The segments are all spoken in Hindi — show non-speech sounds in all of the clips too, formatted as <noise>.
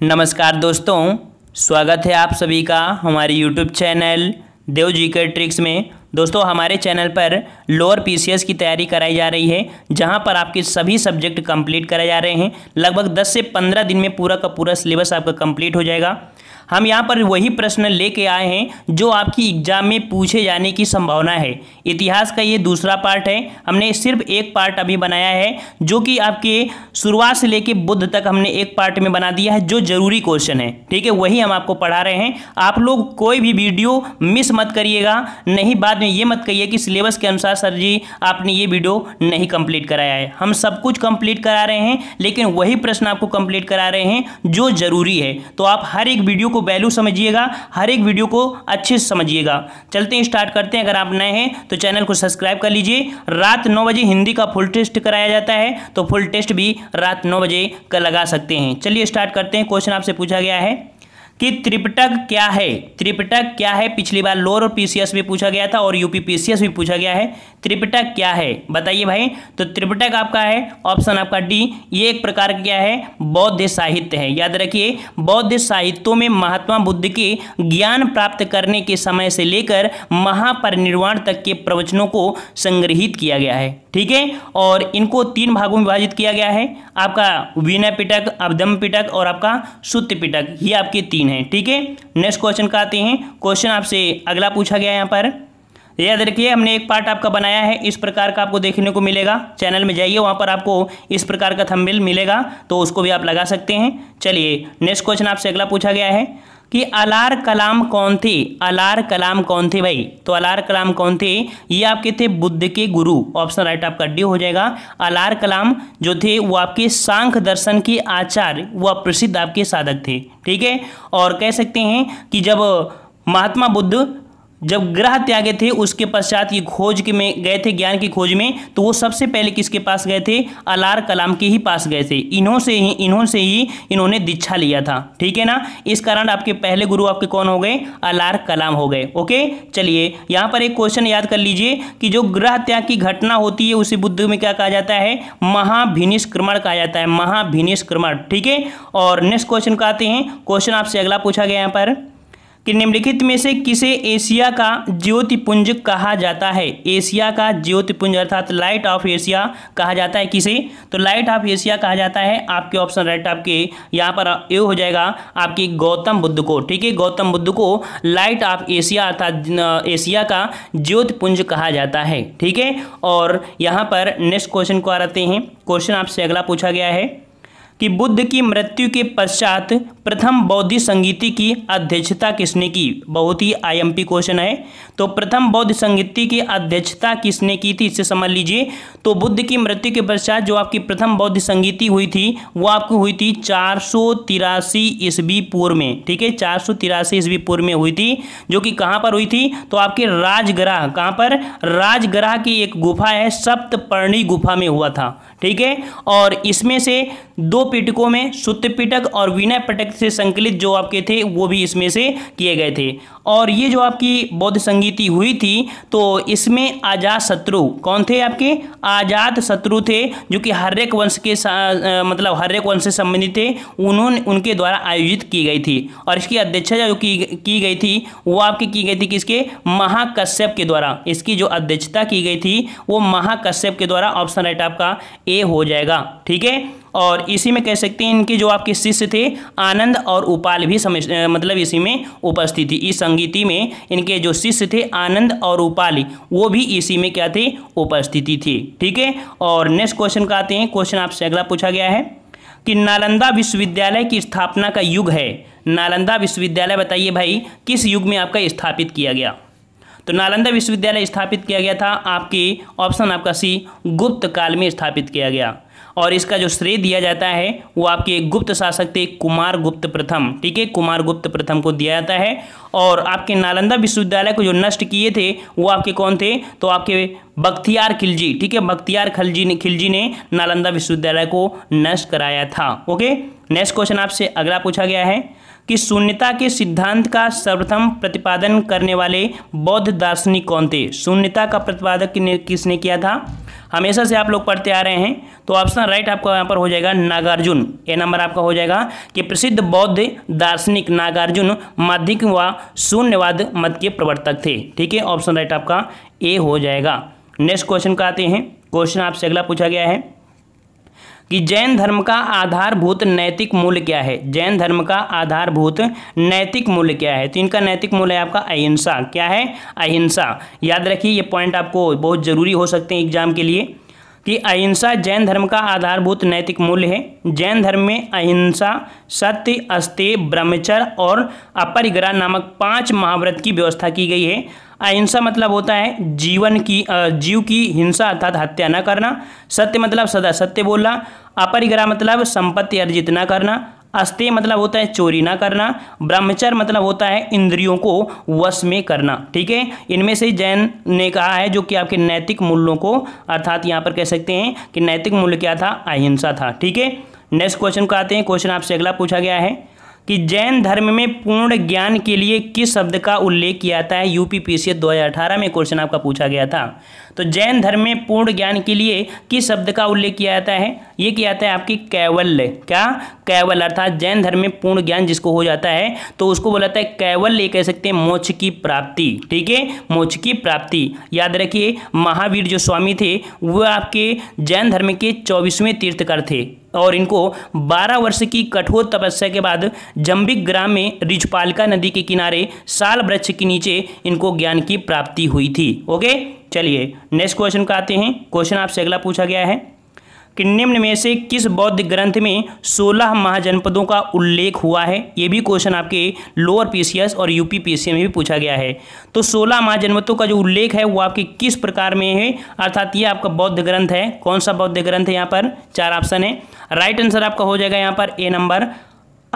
नमस्कार दोस्तों, स्वागत है आप सभी का हमारे यूट्यूब चैनल देव जी के ट्रिक्स में। दोस्तों, हमारे चैनल पर लोअर पीसीएस की तैयारी कराई जा रही है, जहाँ पर आपके सभी सब्जेक्ट कंप्लीट कराए जा रहे हैं। लगभग 10 से 15 दिन में पूरा का पूरा सिलेबस आपका कंप्लीट हो जाएगा। हम यहाँ पर वही प्रश्न लेके आए हैं जो आपकी एग्ज़ाम में पूछे जाने की संभावना है। इतिहास का ये दूसरा पार्ट है। हमने सिर्फ़ एक पार्ट अभी बनाया है, जो कि आपके शुरुआत से लेके बुद्ध तक हमने एक पार्ट में बना दिया है, जो ज़रूरी क्वेश्चन है। ठीक है, वही हम आपको पढ़ा रहे हैं। आप लोग कोई भी वीडियो मिस मत करिएगा। नहीं, बाद में ये मत कहिए कि सिलेबस के अनुसार सर जी, आपने ये वीडियो नहीं कंप्लीट कराया है। हम सब कुछ कंप्लीट करा रहे हैं, लेकिन वही प्रश्न आपको कंप्लीट करा रहे हैं, जो ज़रूरी है। तो आप हर एक वीडियो को वैल्यू समझिएगा, हर एक वीडियो को अच्छे से समझिएगा। चलते हैं स्टार्ट करते हैं। अगर आप नए हैं तो चैनल को सब्सक्राइब कर लीजिए। रात नौ बजे हिंदी का फुल टेस्ट कराया जाता है तो फुल टेस्ट भी रात नौ बजे का लगा सकते हैं। चलिए स्टार्ट करते हैं। क्वेश्चन आपसे पूछा गया है। कि त्रिपिटक क्या है? त्रिपटक क्या है? पिछली बार लोअर और पीसीएस भी पूछा गया था और यूपी पीसीएस भी पूछा गया है। त्रिपटक क्या है? बताइए भाई। तो त्रिपटक आपका है, ऑप्शन आपका डी। ये एक प्रकार का क्या है? बौद्ध साहित्य है। याद रखिए, बौद्ध साहित्यों में महात्मा बुद्ध के ज्ञान प्राप्त करने के समय से लेकर महापरिनिर्वाण तक के प्रवचनों को संग्रहित किया गया है। ठीक है? और इनको तीन भागों में विभाजित किया गया है। आपका विनय पिटक अवदम पिटक और आपका सुत्त पिटक, ये आपके तीन हैं, ठीक है? नेक्स्ट क्वेश्चन का आते हैं। क्वेश्चन आपसे अगला पूछा गया यहाँ पर। याद रखिए, हमने एक पार्ट आपका बनाया है, इस प्रकार का आपको देखने को मिलेगा। चैनल में जाइए, वहाँ पर आपको इस प्रकार का थंबनेल मिलेगा तो उसको भी आप लगा सकते हैं। चलिए नेक्स्ट क्वेश्चन आपसे अगला पूछा गया है। कि अलार कलाम कौन थे? अलार कलाम कौन थे भाई? तो अलार कलाम कौन थे? ये आपके थे बुद्ध के गुरु। ऑप्शन राइट आपका डी हो जाएगा। अलार कलाम जो थे, वो आपके सांख दर्शन के आचार्य, व प्रसिद्ध आपके साधक थे। ठीक है? और कह सकते हैं कि जब महात्मा बुद्ध जब ग्रह त्यागे थे, उसके पश्चात ये खोज के में गए थे, ज्ञान की खोज में तो वो सबसे पहले किसके पास गए थे? अलार कलाम के ही पास गए थे। इन्हों से ही, इन्हों से ही इन्होंने दीक्षा लिया था। ठीक है ना? इस कारण आपके पहले गुरु आपके कौन हो गए? अलार कलाम हो गए। ओके? चलिए, यहाँ पर एक क्वेश्चन याद कर लीजिए कि जो ग्रह त्याग की घटना होती है, उसे बुद्ध में क्या कहा जाता है? महाभिनिष्क्रमण कहा जाता है। महाभिनिष्क्रमण। ठीक है? और नेक्स्ट क्वेश्चन का आते हैं। क्वेश्चन आपसे अगला पूछा गया यहाँ पर। कि निम्नलिखित में से किसे एशिया का ज्योतिपुंज कहा जाता है? एशिया का ज्योतिपुंज अर्थात लाइट ऑफ़ एशिया कहा जाता है किसे? तो लाइट ऑफ़ एशिया कहा जाता है। आपके ऑप्शन राइट आपके यहाँ पर ये हो जाएगा आपकी गौतम बुद्ध को। ठीक है, गौतम बुद्ध को लाइट ऑफ़ एशिया अर्थात एशिया का ज्योतिपुंज कहा जाता है। ठीक है, और यहाँ पर नेक्स्ट क्वेश्चन को आते हैं। क्वेश्चन आपसे अगला पूछा गया है। कि बुद्ध की मृत्यु के पश्चात प्रथम बौद्ध संगीति की अध्यक्षता किसने की? बहुत ही आईएमपी क्वेश्चन है। तो प्रथम बौद्ध संगीति की अध्यक्षता किसने की थी? इसे समझ लीजिए। तो बुद्ध की मृत्यु के पश्चात जो आपकी प्रथम बौद्ध संगीति हुई थी, वो आपकी हुई थी चार सौ तिरासी ईस्वी पूर्व में। ठीक है? चार सौ तिरासी ईस्वी पूर्व में हुई थी, जो कि कहाँ पर हुई थी? तो आपके राजग्रह, कहाँ पर? राजग्रह की एक गुफा है, सप्तपर्णी गुफा में हुआ था। ठीक है? और इसमें से दो पिटकों में सुत्त पिटक और विनय पटक से संकलित जो आपके थे वो भी इसमें से किए गए थे। और ये जो आपकी बौद्ध संगीति हुई थी तो इसमें आज़ाद शत्रु कौन थे आपके? आज़ाद शत्रु थे जो कि हर्यक वंश के आ, मतलब हर्यक वंश से संबंधित थे उन्होंने उनके द्वारा आयोजित की गई थी। और इसकी अध्यक्षता जो की की गई थी वो आपकी की गई थी किसके? महाकश्यप के द्वारा। इसकी जो अध्यक्षता की गई थी वो महाकश्यप के द्वारा ऑप्शन राइट आपका ए हो जाएगा, ठीक है? और इसी में कह सकते हैं इनके जो आपके शिष्य थे, आनंद और उपाल भी समझ मतलब इसी में उपस्थित थी। इस संगीति में इनके जो शिष्य थे, आनंद और उपाल, वो भी इसी में क्या थे? उपस्थिति थी, ठीक है? और नेक्स्ट क्वेश्चन का आते हैं। क्वेश्चन आपसे अगला पूछा गया है कि नालंदा विश्वविद्यालय की स्थापना का युग है। नालंदा विश्वविद्यालय, बताइए भाई, किस युग में आपका स्थापित किया गया? तो नालंदा विश्वविद्यालय स्थापित किया गया था। आपके ऑप्शन आपका सी, गुप्त काल में स्थापित किया गया। और इसका जो श्रेय दिया जाता है, वो आपके गुप्त शासक थे कुमार गुप्त प्रथम, ठीक है? कुमार गुप्त प्रथम को दिया जाता है। और आपके नालंदा विश्वविद्यालय को जो नष्ट किए थे, वो आपके कौन थे? तो आपके बख्तियार खिलजी, ठीक है? बख्तियार खिलजी ने खिलजी ने नालंदा विश्वविद्यालय को नष्ट कराया था, ओके? नेक्स्ट क्वेश्चन आपसे अगला पूछा गया है। कि शून्यता के सिद्धांत का सर्वप्रथम प्रतिपादन करने वाले बौद्ध दार्शनिक कौन थे? शून्यता का प्रतिपादक किसने किया था? हमेशा से आप लोग पढ़ते आ रहे हैं तो ऑप्शन राइट आपका यहाँ पर हो जाएगा नागार्जुन। ए नंबर आपका हो जाएगा कि प्रसिद्ध बौद्ध दार्शनिक नागार्जुन माध्यिक व शून्यवाद मत के प्रवर्तक थे। ठीक है, ऑप्शन राइट आपका ए हो जाएगा। नेक्स्ट क्वेश्चन का आते हैं। क्वेश्चन आपसे अगला पूछा गया है कि जैन धर्म का आधारभूत नैतिक मूल्य क्या है? जैन धर्म का आधारभूत नैतिक मूल्य क्या है? तो इनका नैतिक मूल्य है आपका अहिंसा। क्या है? अहिंसा। याद रखिए, ये पॉइंट आपको बहुत ज़रूरी हो सकते हैं एग्ज़ाम के लिए कि अहिंसा जैन धर्म का आधारभूत नैतिक मूल्य है। जैन धर्म में अहिंसा, सत्य, अस्त्य, ब्रह्मचर्य और अपरिग्रह नामक पाँच महाव्रत की व्यवस्था की गई है। अहिंसा मतलब होता है जीवन की जीव की हिंसा अर्थात हत्या न करना। सत्य मतलब सदा सत्य बोलना। अपरिग्रह मतलब संपत्ति अर्जित न करना। अस्त्य मतलब होता है चोरी ना करना। ब्रह्मचर मतलब होता है इंद्रियों को वश में करना। ठीक है? इनमें से जैन ने कहा है जो कि आपके नैतिक मूल्यों को, अर्थात यहाँ पर कह सकते हैं कि नैतिक मूल्य क्या था? अहिंसा था। ठीक है? नेक्स्ट क्वेश्चन को आते हैं। क्वेश्चन आपसे अगला पूछा गया है। कि जैन धर्म में पूर्ण ज्ञान के लिए किस शब्द का उल्लेख किया जाता है? यूपी पी सी में क्वेश्चन आपका पूछा गया था। तो जैन धर्म में पूर्ण ज्ञान के लिए किस शब्द का उल्लेख किया जाता है? ये किया जाता है आपकी कैवल्य। क्या? कैवल अर्थात जैन धर्म में पूर्ण ज्ञान जिसको हो जाता है तो उसको बोला जाता है कैवल्य कह सकते हैं मोक्ष की प्राप्ति। ठीक है? मोक्ष की प्राप्ति। याद रखिए, महावीर जो स्वामी थे वह आपके जैन धर्म के चौबीसवें तीर्थकर थे और इनको 12 वर्ष की कठोर तपस्या के बाद जम्बिक ग्राम में रिजपालिका नदी के किनारे साल वृक्ष के नीचे इनको ज्ञान की प्राप्ति हुई थी। ओके? चलिए नेक्स्ट क्वेश्चन का आते हैं। क्वेश्चन आपसे अगला पूछा गया है कि निम्न में से किस बौद्ध ग्रंथ में सोलह महाजनपदों का उल्लेख हुआ है? ये भी क्वेश्चन आपके लोअर पीसीएस और यूपी पीसीएस में भी पूछा गया है। तो सोलह महाजनपदों का जो उल्लेख है, वो आपके किस प्रकार में है? अर्थात ये आपका बौद्ध ग्रंथ है। कौन सा बौद्ध ग्रंथ है यहाँ पर? चार ऑप्शन है। राइट आंसर आपका हो जाएगा यहाँ पर ए नंबर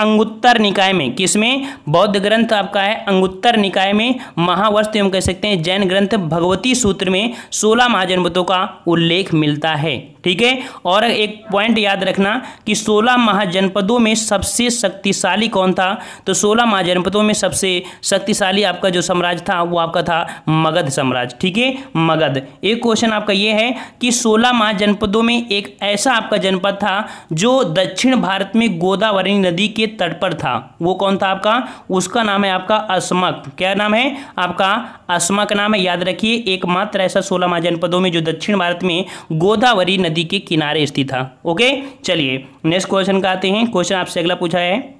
अंगुत्तर निकाय में। किसमें? बौद्ध ग्रंथ आपका है, अंगुत्तर निकाय में। महावर्ष एवं कह सकते हैं, जैन ग्रंथ भगवती सूत्र में सोलह महाजनपदों का उल्लेख मिलता है। ठीक है? और एक पॉइंट याद रखना कि सोलह महाजनपदों में सबसे शक्तिशाली कौन था? तो सोलह महाजनपदों में सबसे शक्तिशाली आपका जो साम्राज्य था, वो आपका था मगध साम्राज्य, ठीक है? मगध। एक क्वेश्चन आपका ये है कि सोलह महाजनपदों में एक ऐसा आपका जनपद था जो दक्षिण भारत में गोदावरी नदी के तट पर था। वो कौन था आपका? उसका नाम है आपका असमक। क्या नाम है? आपका असमक नाम है। याद रखिए, एकमात्र ऐसा सोलह महाजनपदों में जो दक्षिण भारत में गोदावरी नदी के किनारे स्थित था। ओके, चलिए, नेक्स्ट क्वेश्चन का आते हैं। क्वेश्चन आपसे अगला पूछा है।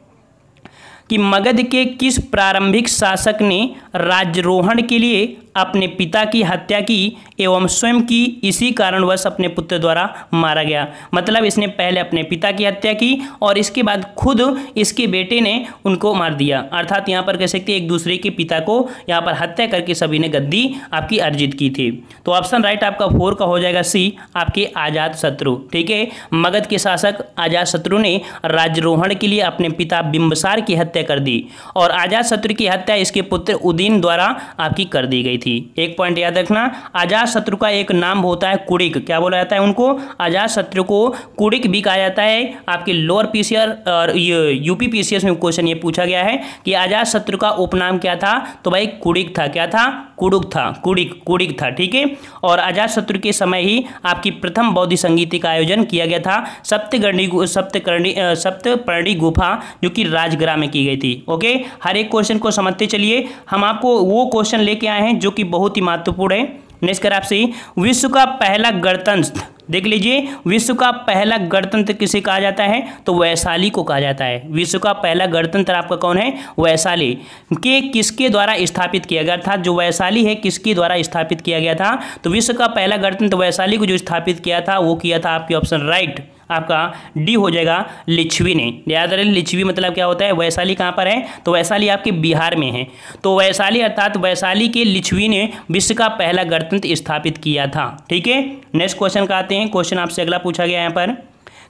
कि मगध के किस प्रारंभिक शासक ने राज्यरोहण के लिए अपने पिता की हत्या की एवं स्वयं की इसी कारणवश अपने पुत्र द्वारा मारा गया। मतलब इसने पहले अपने पिता की हत्या की और इसके बाद खुद इसके बेटे ने उनको मार दिया। अर्थात यहाँ पर कह सकते एक दूसरे के पिता को यहाँ पर हत्या करके सभी ने गद्दी आपकी अर्जित की थी। तो ऑप्शन राइट आपका फोर का हो जाएगा सी, आपके आज़ाद शत्रु। ठीक है? मगध के शासक आज़ाद शत्रु ने राज्यरोहण के लिए अपने पिता बिंबसार की हत्या कर दी और आज़ाद शत्रु की हत्या इसके पुत्र उदीन द्वारा आपकी कर दी गई थी। एक पॉइंट याद रखना अजात शत्रु का एक नाम होता है कुड़िक। क्या बोला जाता है उनको? अजात शत्रु को कुड़िक भी कहा जाता है। आपके लोअर पीसीआर और यूपी पीसीएस में क्वेश्चन ये पूछा गया है कि अजात शत्रु का उपनाम क्या था? तो भाई कुड़िक था। क्या था? कुड़ुक था। कुड़िक कुड़िक था। ठीक है? और आज़ाद शत्रु के समय ही आपकी प्रथम बौद्ध संगीत का आयोजन किया गया था। सप्तगर्णी सप्तकर्णी सप्तपर्णी गुफा, जो कि राजगृह में की थी ओके हर एक क्वेश्चन को समझते चलिए। हम आपको वो क्वेश्चन लेके आए हैं जो कि बहुत ही महत्वपूर्ण है। नेक्स्ट कर आपसे। विश्व का पहला गणतंत्र। देख लीजिए, विश्व का पहला गणतंत्र किसे कहा जाता है? तो वैशाली को कहा जाता है। विश्व का पहला गणतंत्र आपका कौन है? वैशाली। के किसके द्वारा स्थापित किया गया था? जो वैशाली है, किसके द्वारा स्थापित किया गया था? तो विश्व का पहला गणतंत्र वैशाली को जो स्थापित किया था, वो किया था आपके ऑप्शन राइट आपका डी हो जाएगा लिच्छवी ने। याद रहे, लिच्छवी मतलब क्या होता है? वैशाली कहाँ पर है? तो वैशाली आपके बिहार में है। तो वैशाली अर्थात वैशाली के लिच्छवी ने विश्व का पहला गणतंत्र स्थापित किया था। ठीक है? नेक्स्ट क्वेश्चन का आते हैं। क्वेश्चन आपसे अगला पूछा गया यहाँ पर।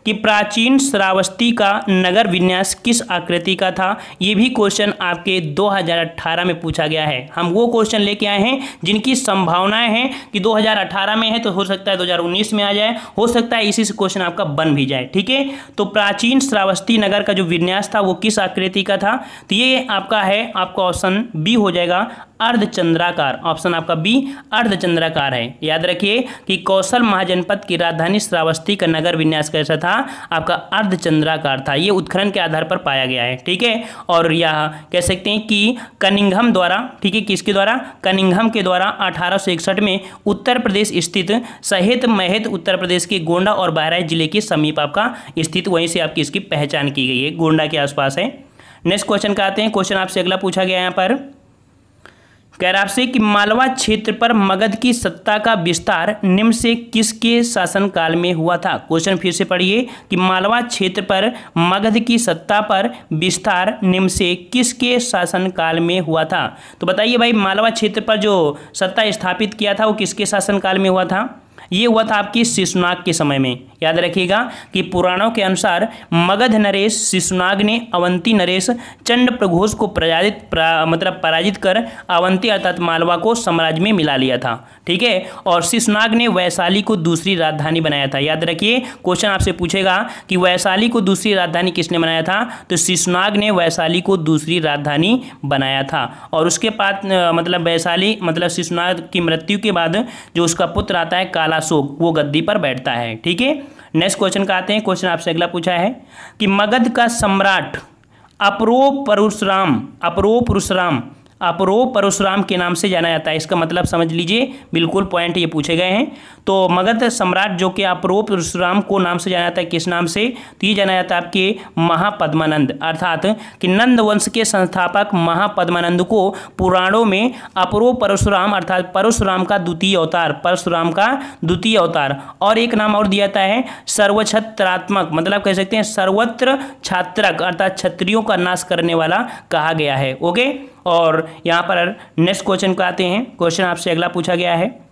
कि प्राचीन श्रावस्ती का नगर विन्यास किस आकृति का था, ये भी क्वेश्चन आपके 2018 में पूछा गया है। हम वो क्वेश्चन लेके आए हैं, जिनकी संभावनाएँ हैं कि 2018 में है तो हो सकता है 2019 में आ जाए, हो सकता है इसी से क्वेश्चन आपका बन भी जाए, ठीक है? तो प्राचीन श्रावस्ती नगर का जो विन्यास था, वो किस आकृति का था? तो ये आपका है, आपका ऑप्शन बी हो जाएगा अर्धचंद्राकार, ऑप्शन आपका बी, अर्धचंद्राकार है। याद रखिए कि कौशल महाजनपद की राजधानी श्रावस्ती का नगर विन्यास कैसा था? आपका अर्धचंद्राकार था। ये उत्खनन के आधार पर पाया गया है, ठीक है? और यह कह सकते हैं कि कनिंघम द्वारा, ठीक है, किसके द्वारा? कनिंघम के द्वारा अठारह सौ इकसठ में उत्तर प्रदेश स्थित सहित महित उत्तर प्रदेश के गोंडा और बहराइच ज़िले के समीप आपका स्थित, वहीं से आपकी इसकी पहचान की गई है। गोंडा के आसपास है। नेक्स्ट क्वेश्चन का आते हैं। क्वेश्चन आपसे अगला पूछा गया यहाँ पर। कह रहा आपसे कि मालवा क्षेत्र पर मगध की सत्ता का विस्तार निम्न से किसके शासनकाल में हुआ था? क्वेश्चन फिर से पढ़िए कि मालवा क्षेत्र पर मगध की सत्ता पर विस्तार निम्न से किसके शासनकाल में हुआ था? तो बताइए भाई, मालवा क्षेत्र पर जो सत्ता स्थापित किया था, वो किसके शासनकाल में हुआ था? ये हुआ था आपकी शिशुनाग के समय में। याद रखिएगा कि पुराणों के अनुसार मगध नरेश शिशुनाग ने अवंती नरेश चंड प्रघोष को पराजित प्रा, मतलब पराजित कर अवंती अर्थात मालवा को साम्राज्य में मिला लिया था। ठीक है? और शिशुनाग ने वैशाली को दूसरी राजधानी बनाया था। याद रखिए क्वेश्चन आपसे पूछेगा कि वैशाली को दूसरी राजधानी किसने बनाया था? तो शिशुनाग ने वैशाली को दूसरी राजधानी बनाया था। और उसके बाद मतलब वैशाली मतलब शिशुनाग की मृत्यु के बाद जो उसका पुत्र आता है कालाशोक वो गद्दी पर बैठता है। ठीक है? नेक्स्ट क्वेश्चन का आते हैं। क्वेश्चन आपसे अगला पूछा है कि मगध का सम्राट अपरो परशुराम अपरो परशुराम अपरो परशुराम के नाम से जाना जाता है। इसका मतलब समझ लीजिए, बिल्कुल पॉइंट ये पूछे गए हैं। तो मगध सम्राट जो कि अपरो परशुराम को नाम से जाना जाता है, किस नाम से? तो ये जाना जाता है आपके महापद्मानंद। अर्थात कि नंद वंश के संस्थापक महापद्मानंद को पुराणों में अपरो परशुराम, अर्थात परशुराम का द्वितीय अवतार, परशुराम का द्वितीय अवतार। और एक नाम और दिया जाता है, सर्वछत्रात्मक मतलब कह सकते हैं सर्वत्र छात्रक, अर्थात क्षत्रियों का नाश करने वाला कहा गया है। ओके? और यहाँ पर नेक्स्ट क्वेश्चन को आते हैं। क्वेश्चन आपसे अगला पूछा गया है।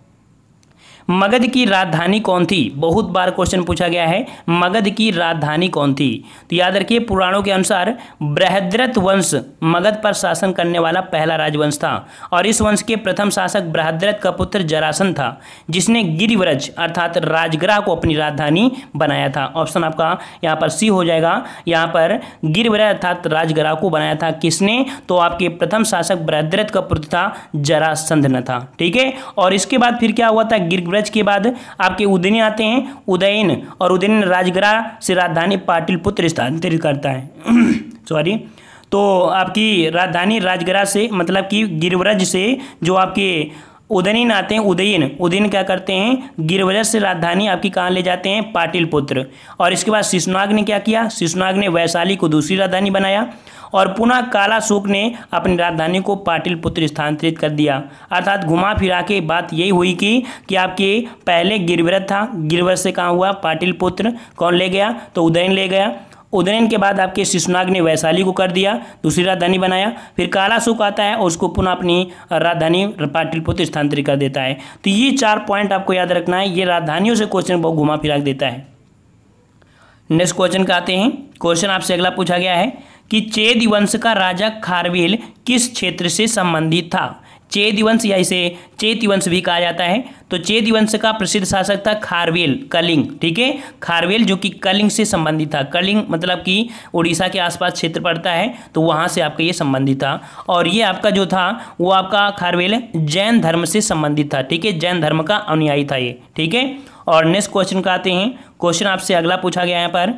मगध की राजधानी कौन थी? बहुत बार क्वेश्चन पूछा गया है, मगध की राजधानी कौन थी? तो याद रखिए, पुराणों के अनुसार बृहद्रथ वंश मगध पर शासन करने वाला पहला राजवंश था और इस वंश के प्रथम शासक बृहद्रथ का पुत्र जरासन था, जिसने गिरिव्रज अर्थात राजग्रह को अपनी राजधानी बनाया था। ऑप्शन आपका यहाँ पर सी हो जाएगा। यहाँ पर गिरिव्रज अर्थात राजग्रह को बनाया था किसने? तो आपके प्रथम शासक बृहद्रथ का पुत्र था जरासंध था। ठीक है? और इसके बाद फिर क्या हुआ था? गिरिव्रज सूरज के बाद आपके उदयन आते हैं। उदयन और उदयन राजगरा से राजधानी पाटिलपुत्र स्थानांतरित करता है। <clears throat> सॉरी तो आपकी राजधानी राजगरा से मतलब कि गिरव्रज से जो आपके उदयन आते हैं उदयन उदयन क्या करते हैं? गिरवजर से राजधानी आपकी कहाँ ले जाते हैं? पाटिलपुत्र और इसके बाद शिशुनाग ने क्या किया? शिशुनाग ने वैशाली को दूसरी राजधानी बनाया और पुनः काला शोक ने अपनी राजधानी को पाटिलपुत्र स्थानांतरित कर दिया। अर्थात घुमा फिरा के बात यही हुई कि, कि आपके पहले गिरव्रत था। गिरव्रत से कहाँ हुआ? पाटिलपुत्र कौन ले गया? तो उदयन ले गया। उदयन के बाद आपके शिशुनाग ने वैशाली को कर दिया, दूसरी राजधानी बनाया, फिर काला सुख आता है और उसको पुनः अपनी राजधानी पाटिलपुत्र स्थानांतरित कर देता है। तो ये चार पॉइंट आपको याद रखना है, ये राजधानियों से क्वेश्चन बहुत घुमा फिरा देता है। नेक्स्ट क्वेश्चन का आते हैं। क्वेश्चन आपसे अगला पूछा गया है कि चेद वंश का राजा खारवेल किस क्षेत्र से संबंधित था? चेद वंश या इसे चेत वंश भी कहा जाता है। तो चेत वंश का प्रसिद्ध शासक था खारवेल, कलिंग, ठीक है? खारवेल जो कि कलिंग से संबंधित था। कलिंग मतलब कि उड़ीसा के आसपास क्षेत्र पड़ता है तो वहाँ से आपका ये संबंधित था। और ये आपका जो था, वो आपका खारवेल जैन धर्म से संबंधित था, ठीक है? जैन धर्म का अनुयायी था ये, ठीक है? और नेक्स्ट क्वेश्चन का आते हैं। क्वेश्चन आपसे अगला पूछा गया यहाँ पर।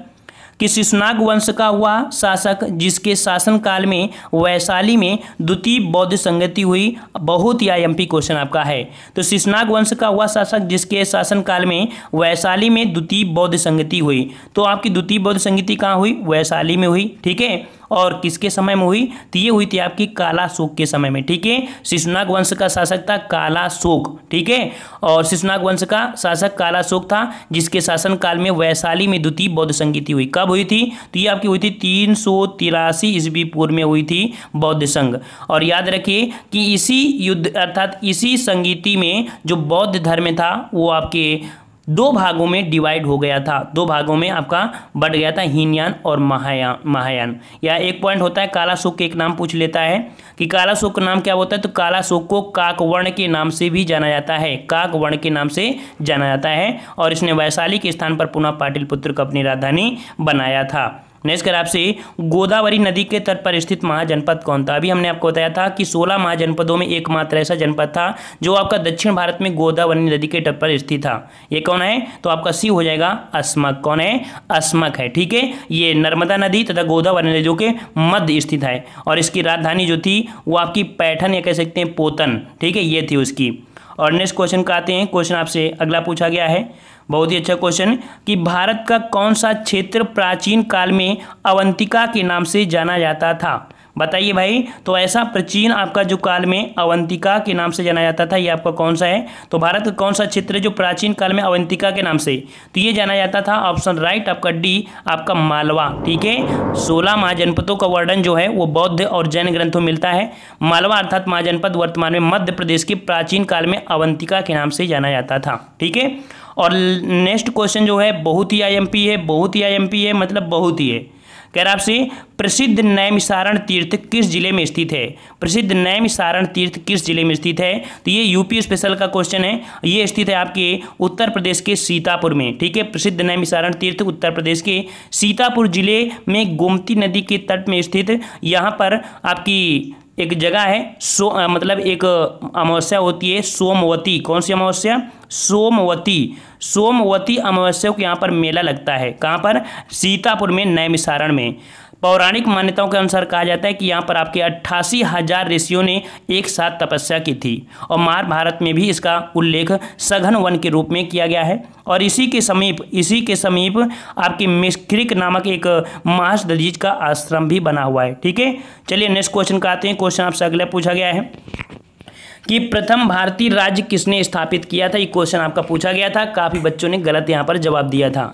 कि शिशुनाग वंश का हुआ शासक, जिसके शासनकाल में वैशाली में द्वितीय बौद्ध संगति हुई, बहुत ही आई क्वेश्चन आपका है। तो शिशुनाग वंश का हुआ शासक, जिसके शासनकाल में वैशाली में द्वितीय बौद्ध संगति हुई। तो आपकी द्वितीय बौद्ध संगति कहाँ हुई? वैशाली में हुई, ठीक है? और किसके समय में हुई? तो ये हुई थी आपकी काला शोक के समय में, ठीक है? शिशुनाग वंश का शासक था काला शोक ठीक है? और शिशुनाग वंश का शासक काला शोक था, जिसके शासन काल में वैशाली में द्वितीय बौद्ध संगीति हुई। कब हुई थी? तो ये आपकी हुई थी तीन सौ तिरासी ईस्वी पूर्व में हुई थी बौद्ध संघ। और याद रखिए कि इसी युद्ध अर्थात इसी संगीति में जो बौद्ध धर्म था, वो आपके दो भागों में डिवाइड हो गया था। दो भागों में आपका बढ़ गया था हीनयान और महायान महायान। या एक पॉइंट होता है काला शोक के एक नाम पूछ लेता है कि काला शोक का नाम क्या होता है? तो काला शोक को काकवर्ण के नाम से भी जाना जाता है। काकवर्ण के नाम से जाना जाता है और इसने वैशाली के स्थान पर पुनः पाटिल पुत्र को अपनी राजधानी बनाया था। नेक्स्ट कर आपसे, गोदावरी नदी के तट पर स्थित महाजनपद कौन था? अभी हमने आपको बताया था कि 16 महाजनपदों में एकमात्र ऐसा जनपद था, जो आपका दक्षिण भारत में गोदावरी नदी के तट पर स्थित था। ये कौन है? तो आपका सी हो जाएगा अस्मक। कौन है? अस्मक है, ठीक है? ये नर्मदा नदी तथा गोदावरी नदियों के मध्य स्थित है, और इसकी राजधानी जो थी, वो आपकी पैठन या कह सकते हैं पोतन, ठीक है? ये थी उसकी। और नेक्स्ट क्वेश्चन का आते हैं। क्वेश्चन आपसे अगला पूछा गया है बहुत ही अच्छा क्वेश्चन कि भारत का कौन सा क्षेत्र प्राचीन काल में अवंतिका के नाम से जाना जाता था? बताइए भाई तो ऐसा प्राचीन आपका जो काल में अवंतिका के नाम से जाना जाता था, ये आपका कौन सा है? तो भारत का कौन सा क्षेत्र जो प्राचीन काल में अवंतिका के नाम से? तो ये जाना जाता था ऑप्शन राइट आपका डी आपका मालवा, ठीक है? सोलह महाजनपदों का वर्णन जो है, वो बौद्ध और जैन ग्रंथों मिलता है। मालवा अर्थात महाजनपद वर्तमान में मध्य प्रदेश के प्राचीन काल में अवंतिका के नाम से जाना जाता था, ठीक है? और नेक्स्ट क्वेश्चन जो है, बहुत ही आईएमपी है, बहुत ही आईएमपी है मतलब बहुत ही है। कह रहा आपसे, प्रसिद्ध नैमिसारण तीर्थ किस ज़िले में स्थित है? प्रसिद्ध नैमिसारण तीर्थ किस ज़िले में स्थित है? तो ये यूपी स्पेशल का क्वेश्चन है। ये स्थित है आपके उत्तर प्रदेश के सीतापुर में, ठीक है? प्रसिद्ध नैमिसारण तीर्थ उत्तर प्रदेश के सीतापुर ज़िले में गोमती नदी के तट में स्थित। यहाँ पर आपकी एक जगह है सो आ, मतलब एक अमावस्या होती है सोमवती। कौन सी अमावस्या? सोमवती। सोमवती अमावस्या को यहाँ पर मेला लगता है। कहाँ पर? सीतापुर में नैमिसारण में। पौराणिक मान्यताओं के अनुसार कहा जाता है कि यहाँ पर आपके अट्ठासी हज़ार ऋषियों ने एक साथ तपस्या की थी और महाभारत में भी इसका उल्लेख सघन वन के रूप में किया गया है। और इसी के समीप, इसी के समीप आपके मिस्क्रिक नामक एक महास दलीज का आश्रम भी बना हुआ है। ठीक है? चलिए नेक्स्ट क्वेश्चन का आते हैं। क्वेश्चन आपसे अगले पूछा गया है कि प्रथम भारतीय राज्य किसने स्थापित किया था? ये क्वेश्चन आपका पूछा गया था। काफ़ी बच्चों ने गलत यहाँ पर जवाब दिया था।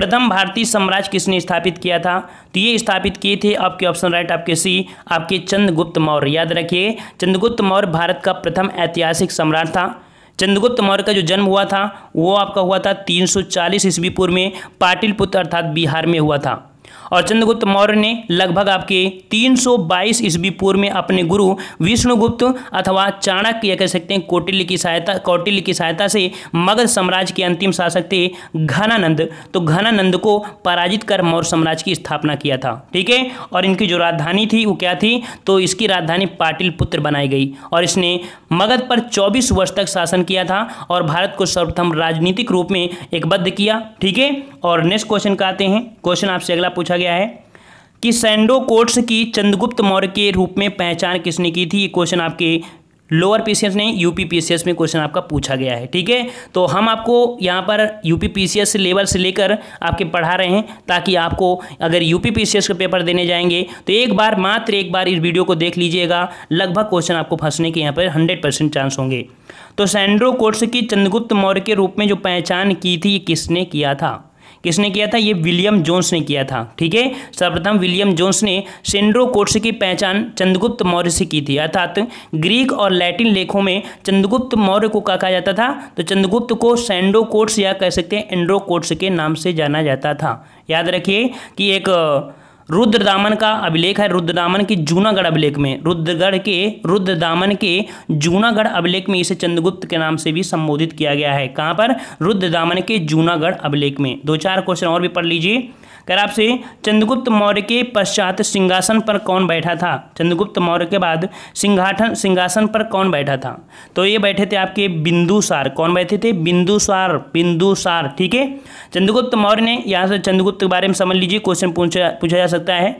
प्रथम भारतीय साम्राज्य किसने स्थापित किया था? तो ये स्थापित किए थे आपके ऑप्शन राइट आपके सी आपके चंद्रगुप्त मौर्य। याद रखिए, चंद्रगुप्त मौर्य भारत का प्रथम ऐतिहासिक सम्राट था। चंद्रगुप्त मौर्य का जो जन्म हुआ था, वो आपका हुआ था 340 ईस्वी पूर्व में पाटिलपुत्र अर्थात बिहार में हुआ था। और चंद्रगुप्त मौर्य ने लगभग आपके 322 ईस्वी पूर्व में अपने गुरु विष्णुगुप्त अथवा चाणक्य, या कह सकते हैं कौटिल्य की सहायता, कौटिल्य की सहायता से मगध साम्राज्य के अंतिम शासक थे घनानंद। तो घनानंद को पराजित कर मौर्य साम्राज्य की स्थापना किया था। ठीक है? और इनकी जो राजधानी थी, वो क्या थी? तो इसकी राजधानी पाटिलपुत्र बनाई गई और इसने मगध पर 24 वर्ष तक शासन किया था और भारत को सर्वप्रथम राजनीतिक रूप में एकबद्ध किया। ठीक है? और नेक्स्ट क्वेश्चन का आते हैं। क्वेश्चन आपसे अगला पूछा गया है कि सैंडो कोट्स की चंद्रगुप्त मौर्य के रूप में पहचान किसने की थी? ये क्वेश्चन आपके लोअर पीसीएस ने यूपी पीसीएस में क्वेश्चन आपका पूछा गया है, ठीक है? तो हम आपको यहाँ पर यूपी पीसीएस लेवल से लेकर आपके पढ़ा रहे हैं, ताकि आपको अगर यूपी पीसीएस का पेपर देने जाएँगे तो एक बार मात्र एक बार इस वीडियो को देख लीजिएगा, लगभग क्वेश्चन आपको फंसने के यहाँ पर हंड्रेड परसेंट चांस होंगे। तो सैंड्रो कोर्स की चंद्रगुप्त मौर्य के रूप में जो पहचान की थी किसने किया था? किसने किया था? ये विलियम जोन्स ने किया था, ठीक है? सर्वप्रथम विलियम जोन्स ने सेंड्रो कोर्स की पहचान चंद्रगुप्त मौर्य से की थी, अर्थात ग्रीक और लैटिन लेखों में चंद्रगुप्त मौर्य को कहा जाता था। तो चंद्रगुप्त को सेंड्रो कोर्स या कह सकते हैं, एंड्रो कोर्स के नाम से जाना जाता था। याद रखिए कि एक रुद्रदामन का अभिलेख है। रुद्रदामन के जूनागढ़ अभिलेख में। रुद्रगढ़ के, रुद्रदामन के जूनागढ़ अभिलेख में इसे चंद्रगुप्त के नाम से भी संबोधित किया गया है। कहाँ पर? रुद्रदामन के जूनागढ़ अभिलेख में। दो चार क्वेश्चन और भी पढ़ लीजिए। कर आपसे चंद्रगुप्त मौर्य के पश्चात सिंहासन पर कौन बैठा था? चंद्रगुप्त मौर्य के बाद सिंहासन सिंहासन पर कौन बैठा था? तो ये बैठे थे आपके बिंदुसार कौन बैठे थे? बिंदुसार बिंदुसार ठीक है? चंद्रगुप्त मौर्य ने यहाँ से चंद्रगुप्त के बारे में समझ लीजिए क्वेश्चन पूछा पूछा जा सकता है।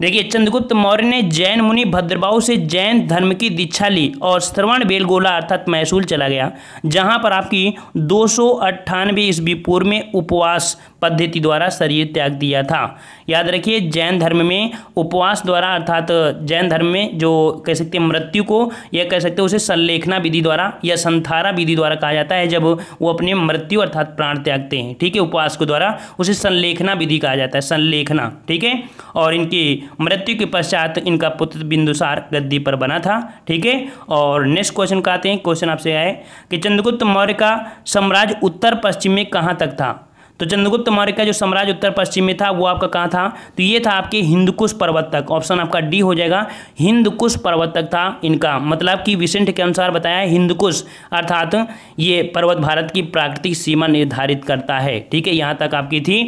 देखिए, चंद्रगुप्त मौर्य ने जैन मुनि भद्रबाहु से जैन धर्म की दीक्षा ली और श्रवण बेलगोला अर्थात मैसूल चला गया, जहाँ पर आपकी दो सौ अट्ठानवे ईस्वी पूर्व में उपवास पद्धति द्वारा शरीर त्याग दिया था। याद रखिए, जैन धर्म में उपवास द्वारा अर्थात जैन धर्म में जो कह सकते हैं मृत्यु को, या कह सकते हैं उसे संलेखना विधि द्वारा, या संथारा विधि द्वारा कहा जाता है, जब वो अपने मृत्यु अर्थात प्राण त्यागते हैं। ठीक है, उपवास को द्वारा उसे संलेखना विधि कहा जाता है, संलेखना। ठीक है? और इनकी मृत्यु के पश्चात इनका पुत्र बिंदुसार गद्दी पर बना था। ठीक है? और नेक्स्ट क्वेश्चन का आते हैं। क्वेश्चन आपसे आए कि चंद्रगुप्त मौर्य का साम्राज्य उत्तर पश्चिम में कहाँ तक था? तो चंद्रगुप्त मौर्य का जो साम्राज्य उत्तर पश्चिम में था, वो आपका कहाँ था? तो ये था आपके हिंदकुश पर्वत तक। ऑप्शन आपका डी हो जाएगा। हिंदकुश पर्वत तक था इनका। मतलब कि विसेंट के अनुसार बताया हिंदकुश, अर्थात ये पर्वत भारत की प्राकृतिक सीमा निर्धारित करता है। ठीक है, यहाँ तक आपकी थी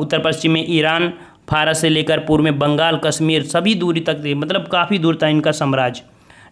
उत्तर पश्चिम में ईरान, फारस से लेकर पूर्व में बंगाल, कश्मीर, सभी दूरी तक थे। मतलब काफ़ी दूर था इनका साम्राज्य।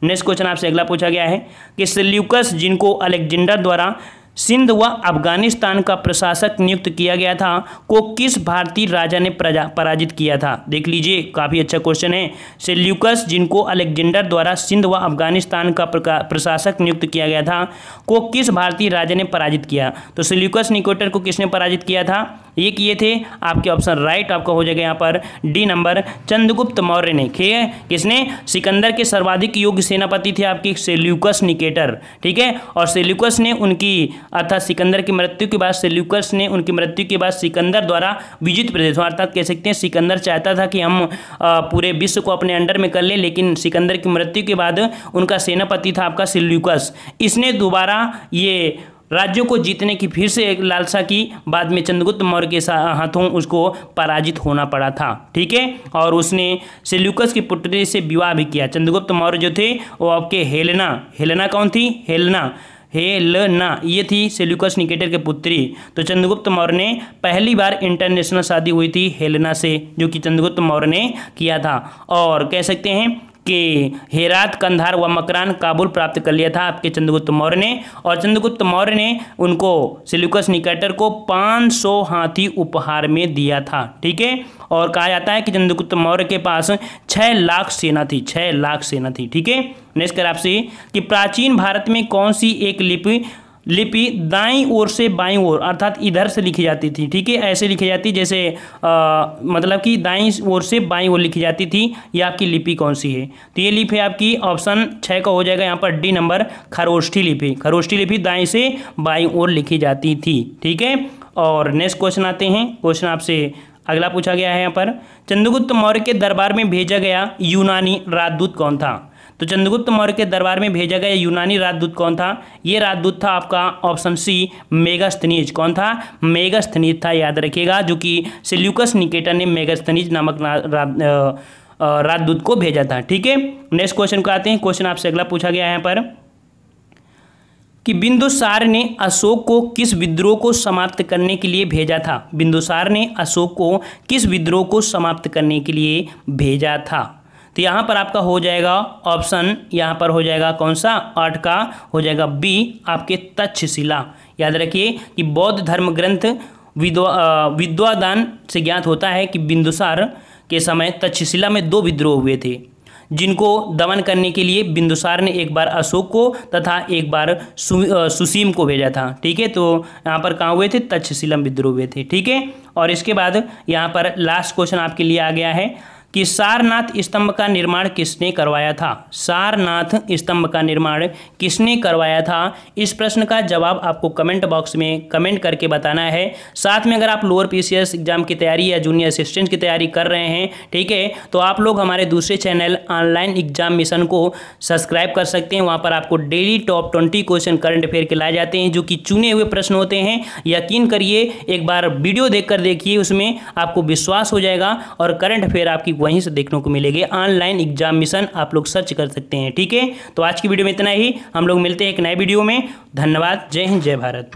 नेक्स्ट क्वेश्चन आपसे अगला पूछा गया है कि सेल्यूकस जिनको अलेक्जेंडर द्वारा सिंध व अफ़गानिस्तान का प्रशासक नियुक्त किया गया था, को किस भारतीय राजा ने पराजित किया था? देख लीजिए, काफ़ी अच्छा क्वेश्चन है। सेल्यूकस जिनको अलेक्जेंडर द्वारा सिंध व अफ़गानिस्तान का प्रशासक नियुक्त किया गया था, को किस भारतीय राजा ने पराजित किया? तो सेल्यूकस निकोटर को किसने पराजित किया था? ये किए थे आपके ऑप्शन राइट आपका हो जाएगा यहाँ पर डी नंबर चंद्रगुप्त मौर्य ने। ठीक है? किसने? सिकंदर के सर्वाधिक योग्य सेनापति थे आपके सेल्यूकस निकेटर। ठीक है? और सेल्यूकस ने उनकी अर्थात सिकंदर की मृत्यु के बाद सेल्यूकस ने उनकी मृत्यु के बाद सिकंदर द्वारा विजित प्रदेश अर्थात कह सकते हैं सिकंदर चाहता था कि हम पूरे विश्व को अपने अंडर में कर ले, लेकिन सिकंदर की मृत्यु के बाद उनका सेनापति था आपका सेल्यूकस इसने दोबारा ये राज्यों को जीतने की फिर से एक लालसा की, बाद में चंद्रगुप्त मौर्य के हाथों उसको पराजित होना पड़ा था, ठीक है? और उसने सेल्यूकस की पुत्री से विवाह भी किया। चंद्रगुप्त मौर्य जो थे, वो आपके हेलना हेलना कौन थी? हेलना। हेलना ये थी सेल्यूकस निकेटर के पुत्री। तो चंद्रगुप्त मौर्य ने पहली बार इंटरनेशनल शादी हुई थी हेलना से, जो कि चंद्रगुप्त मौर्य ने किया था। और कह सकते हैं कि हेरात, कंधार व मकरान काबुल प्राप्त कर लिया था आपके चंद्रगुप्त मौर्य ने। और चंद्रगुप्त मौर्य ने उनको सिल्यूकस निकेटर को 500 हाथी उपहार में दिया था, ठीक है? और कहा जाता है कि चंद्रगुप्त मौर्य के पास छः लाख सेना थी छः लाख सेना थी, ठीक है? नेक्स्ट कर आपसे कि प्राचीन भारत में कौन सी एक लिपि लिपि दाई ओर से बाई ओर अर्थात इधर से लिखी जाती थी ठीक है? ऐसे लिखी जाती जैसे आ, मतलब कि दाई ओर से बाई ओर लिखी जाती थी ये आपकी लिपि कौन सी है? तो ये लिपि आपकी ऑप्शन छः का हो जाएगा यहाँ पर डी नंबर खरोष्ठी लिपि। खरोष्ठी लिपि दाई से बाई ओर लिखी जाती थी ठीक है? और नेक्स्ट क्वेश्चन आते हैं क्वेश्चन आपसे अगला पूछा गया है यहाँ पर। चंद्रगुप्त मौर्य के दरबार में भेजा गया यूनानी राजदूत कौन था? तो चंद्रगुप्त मौर्य के दरबार में भेजा गया यूनानी राजदूत कौन था? ये राजदूत था आपका ऑप्शन सी मेगास्थनीज कौन था? मेगास्थनीज था, याद रखिएगा, जो कि सेल्यूकस निकेटर ने मेगास्थनीज नामक राजदूत को भेजा था। ठीक है? नेक्स्ट क्वेश्चन को आते हैं। क्वेश्चन आपसे अगला पूछा गया यहाँ पर कि बिंदुसार ने अशोक को किस विद्रोह को समाप्त करने के लिए भेजा था? बिंदुसार ने अशोक को किस विद्रोह को समाप्त करने के लिए भेजा था? तो यहाँ पर आपका हो जाएगा ऑप्शन यहाँ पर हो जाएगा कौन सा? आठ का हो जाएगा बी आपके तक्षशिला। याद रखिए कि बौद्ध धर्म ग्रंथ विद्वा विद्वादान से ज्ञात होता है कि बिंदुसार के समय तक्षशिला में दो विद्रोह हुए थे जिनको दमन करने के लिए बिंदुसार ने एक बार अशोक को तथा एक बार सु, सुसीम को भेजा था। ठीक है? तो यहाँ पर कहाँ हुए थे? तक्षशिलम विद्रोह हुए थे। ठीक है? और इसके बाद यहाँ पर लास्ट क्वेश्चन आपके लिए आ गया है। कि सारनाथ स्तंभ का निर्माण किसने करवाया था? सारनाथ स्तंभ का निर्माण किसने करवाया था? इस प्रश्न का जवाब आपको कमेंट बॉक्स में कमेंट करके बताना है। साथ में अगर आप लोअर पीसीएस एग्ज़ाम की तैयारी या जूनियर असिस्टेंट की तैयारी कर रहे हैं, ठीक है? तो आप लोग हमारे दूसरे चैनल ऑनलाइन एग्ज़ाम मिशन को सब्सक्राइब कर सकते हैं। वहाँ पर आपको daily top twenty question current affair के लाए जाते हैं, जो कि चुने हुए प्रश्न होते हैं। यकीन करिए, एक बार वीडियो देख देखिए, उसमें आपको विश्वास हो जाएगा और करंट अफेयर आपकी वहीं से देखने को मिलेगी। ऑनलाइन एग्जामिशन आप लोग सर्च कर सकते हैं, ठीक है? तो आज की वीडियो में इतना ही। हम लोग मिलते हैं एक नए वीडियो में। धन्यवाद। जय हिंद, जय भारत।